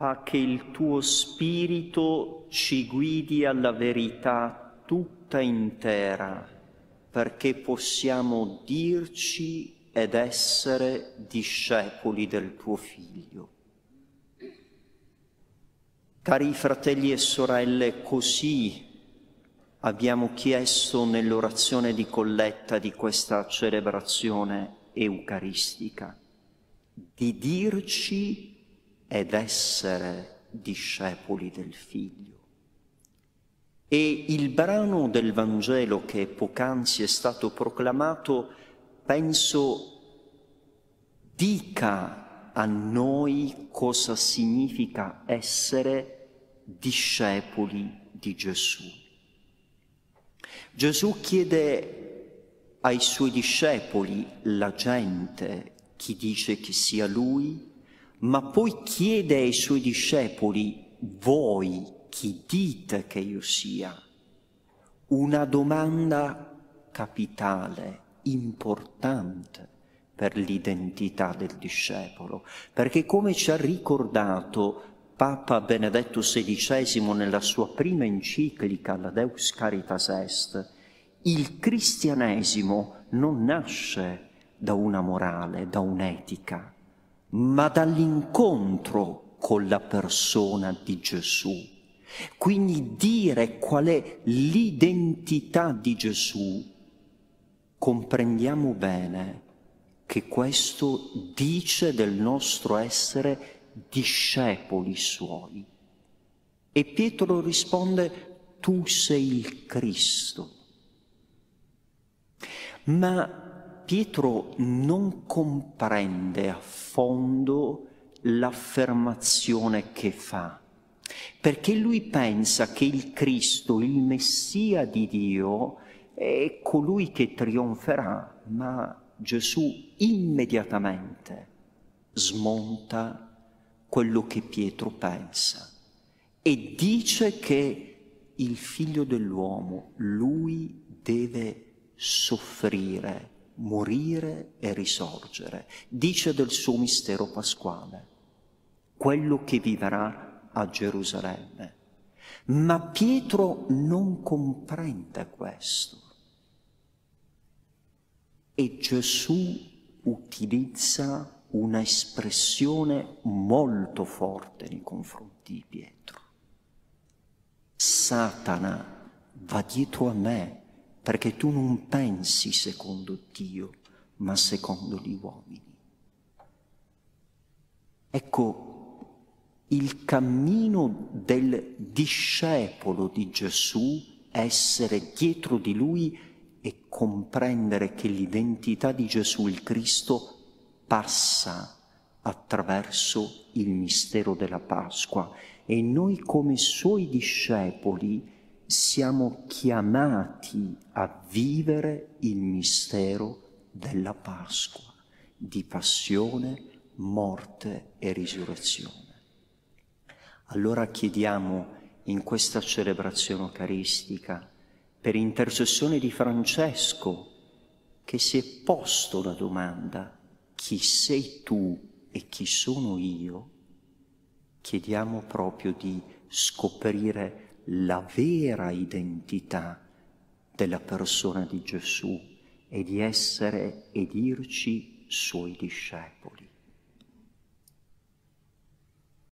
Fa che il tuo spirito ci guidi alla verità tutta intera, perché possiamo dirci ed essere discepoli del tuo Figlio. Cari fratelli e sorelle, così abbiamo chiesto nell'orazione di colletta di questa celebrazione eucaristica di dirci ed essere discepoli del Figlio. E il brano del Vangelo che poc'anzi è stato proclamato, penso, dica a noi cosa significa essere discepoli di Gesù. Gesù chiede ai suoi discepoli, la gente, chi dice che sia lui, ma poi chiede ai suoi discepoli, voi chi dite che io sia? Una domanda capitale, importante per l'identità del discepolo, perché come ci ha ricordato Papa Benedetto XVI nella sua prima enciclica, la Deus Caritas Est, il cristianesimo non nasce da una morale, da un'etica, ma dall'incontro con la persona di Gesù. Quindi dire qual è l'identità di Gesù, comprendiamo bene che questo dice del nostro essere discepoli suoi. E Pietro risponde, tu sei il Cristo. Ma Pietro non comprende a fondo l'affermazione che fa, perché lui pensa che il Cristo, il Messia di Dio, è colui che trionferà, ma Gesù immediatamente smonta quello che Pietro pensa e dice che il figlio dell'uomo, lui deve soffrire morire e risorgere. Dice del suo mistero pasquale, quello che vivrà a Gerusalemme. Ma Pietro non comprende questo. E Gesù utilizza una espressione molto forte nei confronti di Pietro. Satana va dietro a me perché tu non pensi secondo Dio, ma secondo gli uomini. Ecco, il cammino del discepolo di Gesù, essere dietro di lui e comprendere che l'identità di Gesù, il Cristo, passa attraverso il mistero della Pasqua e noi come suoi discepoli siamo chiamati a vivere il mistero della Pasqua, di passione, morte e risurrezione. Allora chiediamo in questa celebrazione eucaristica, per intercessione di Francesco, che si è posto la domanda, chi sei tu e chi sono io, chiediamo proprio di scoprire la vera identità della persona di Gesù e di essere e dirci suoi discepoli.